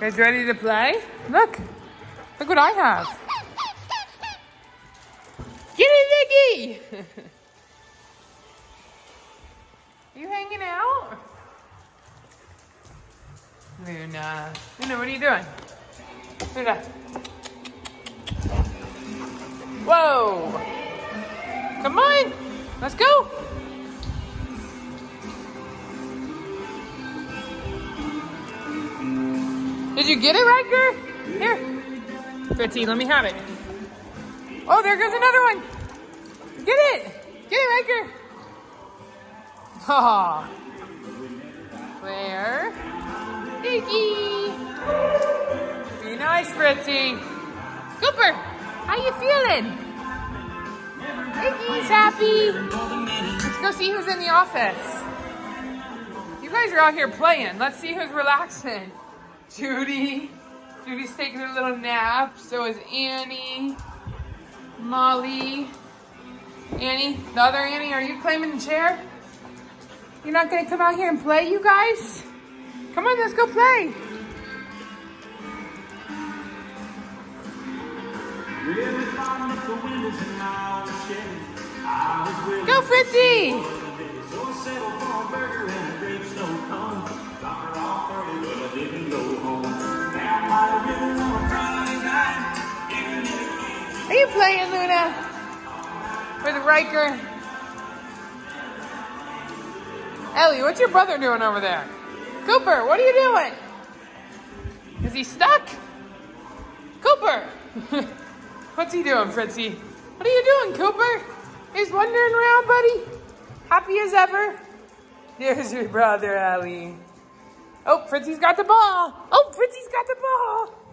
guys ready to play? Look. Look what I have. Get it, Nikki! you hanging out? Luna. Luna, what are you doing? Luna. Whoa! Come on! Let's go! Did you get it, Riker? Here. Fritzy, let me have it. Oh, there goes another one. Get it. Get it, Riker. Oh. Claire. Iggy. Be nice, Fritzy. Cooper, how you feeling? Iggy's happy. Let's go see who's in the office. You guys are out here playing. Let's see who's relaxing. Judy. Judy's taking a little nap. So is Annie. Molly. Annie, the other Annie, are you claiming the chair? You're not gonna come out here and play, you guys? Come on, let's go play. Go, Fritzy! Playing, Luna? The Riker? Ellie, what's your brother doing over there? Cooper, what are you doing? Is he stuck? Cooper! what's he doing, Fritzy? What are you doing, Cooper? He's wandering around, buddy. Happy as ever. There's your brother, Ellie. Oh, Fritzy's got the ball. Oh, Fritzy's got the ball.